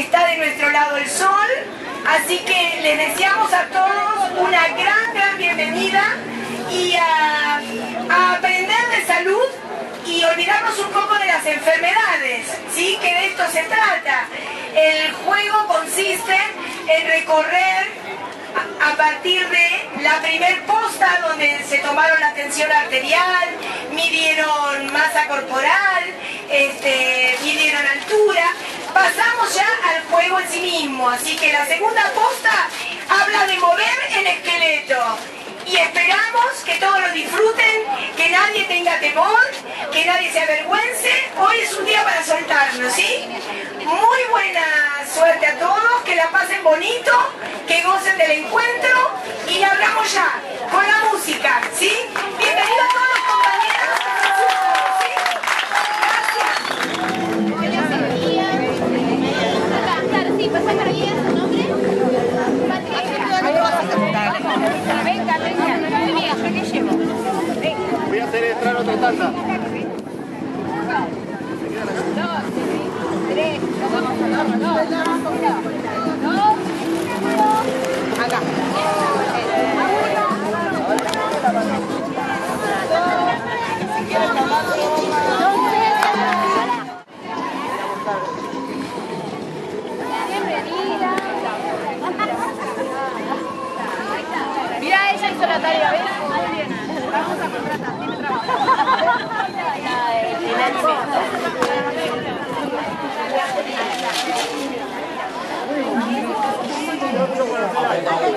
está de nuestro lado el sol, así que les deseamos a todos una gran, gran bienvenida y a, aprender de salud y olvidarnos un poco de las enfermedades, ¿sí? Que de esto se trata. El juego consiste en recorrer a partir de la primer posta donde se tomaron la tensión arterial, midieron masa corporal, este, midieron altura, pasamos ya al juego en sí mismo, así que la segunda posta habla de mover el esqueleto y esperamos que todos lo disfruten, que nadie tenga temor, que nadie se avergüence. Banyak.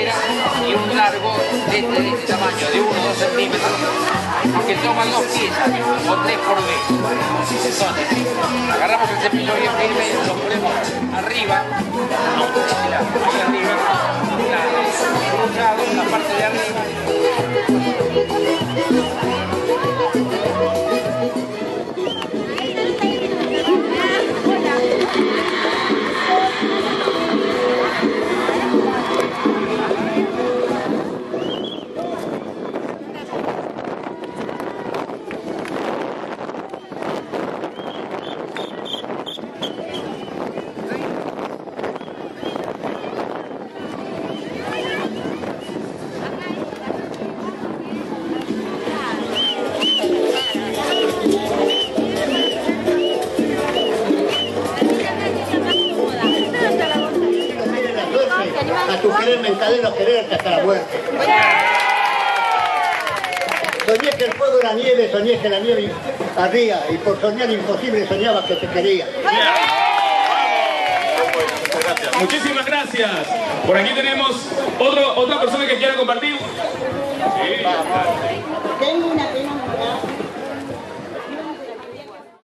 y un largo de este, este tamaño, de 1 o 2 centímetros, aunque toman dos piezas o tres por vez. Entonces, agarramos el cepillo bien firme, lo ponemos arriba, ahí arriba, cruzado en la parte de arriba. A tu querer mentadero quererte hasta la muerte. Soñé que el fuego era nieve, soñé que la nieve ardía y por soñar imposible soñaba que te quería. Muchísimas gracias. Por aquí tenemos otro, otra